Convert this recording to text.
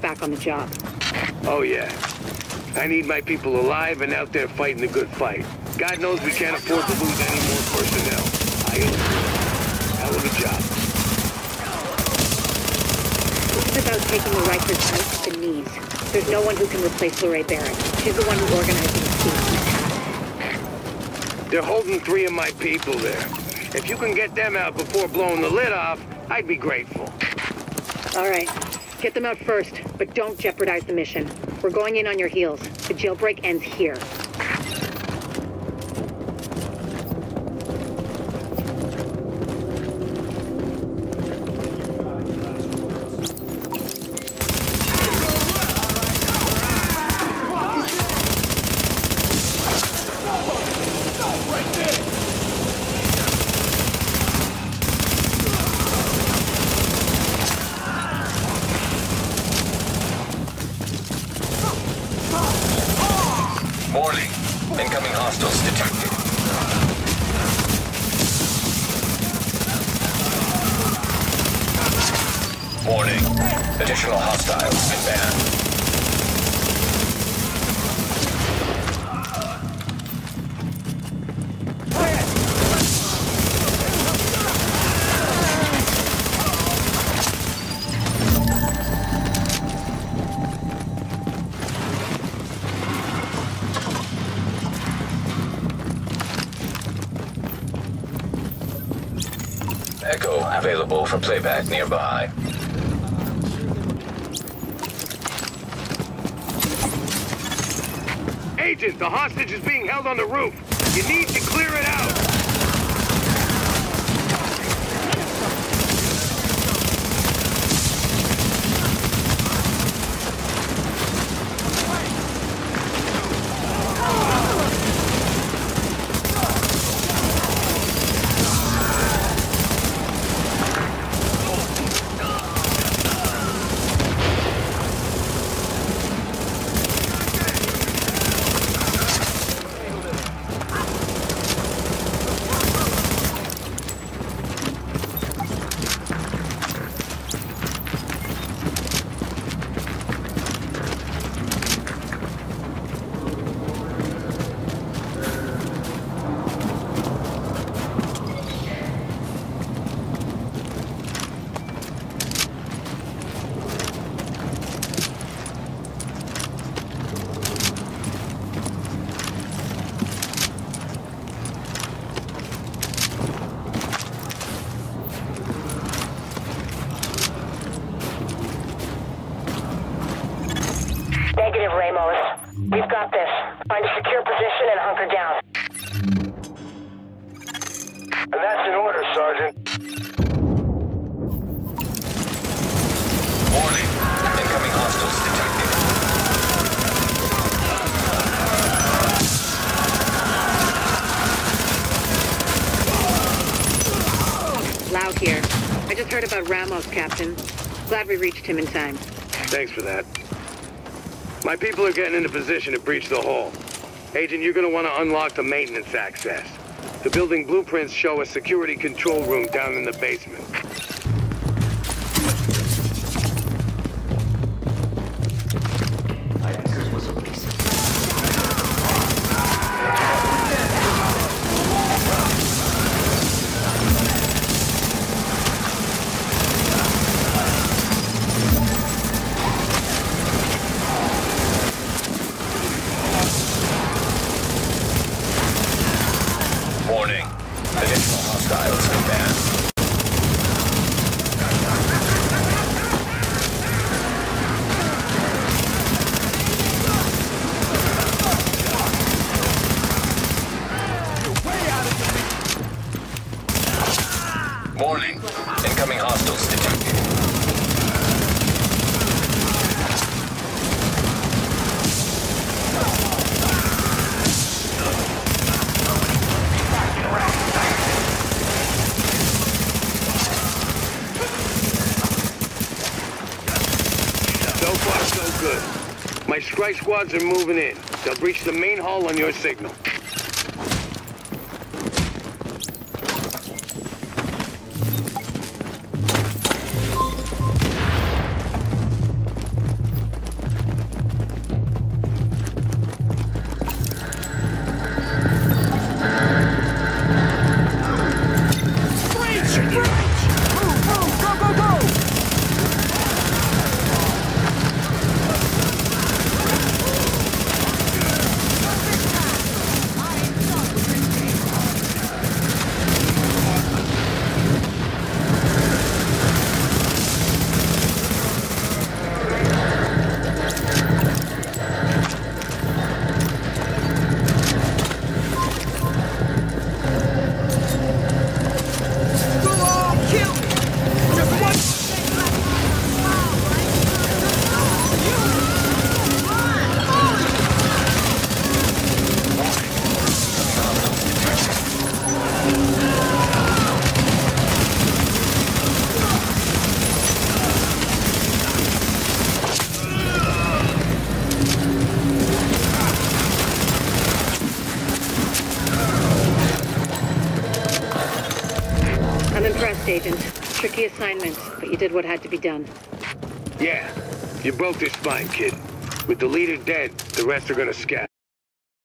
back on the job. Oh, yeah. I need my people alive and out there fighting the good fight. God knows we can't afford to lose any more personnel. I owe. Hell of a job. This is about taking the Rikers out to the knees. There's no one who can replace LaRae Barrett. She's the one who organized the escape. They're holding three of my people there. If you can get them out before blowing the lid off, I'd be grateful. All right. Get them out first, but don't jeopardize the mission. We're going in on your heels. The jailbreak ends here. Warning. Incoming hostiles detected. Warning. Additional hostiles inbound. Echo available for playback nearby. Agent, the hostage is being held on the roof. You need to clear it out. Negative, Ramos. We've got this. Find a secure position and hunker down. And that's in order, Sergeant. Warning. Incoming hostiles detected. Loud here. I just heard about Ramos, Captain. Glad we reached him in time. Thanks for that. My people are getting into position to breach the hall. Agent, you're gonna want to unlock the maintenance access. The building blueprints show a security control room down in the basement. Warning. Incoming hostiles detected. So far, so good. My strike squads are moving in. They'll breach the main hall on your signal. I'm impressed, Agent. Tricky assignment, but you did what had to be done. Yeah, you broke their spine, kid. With the leader dead, the rest are gonna scatter.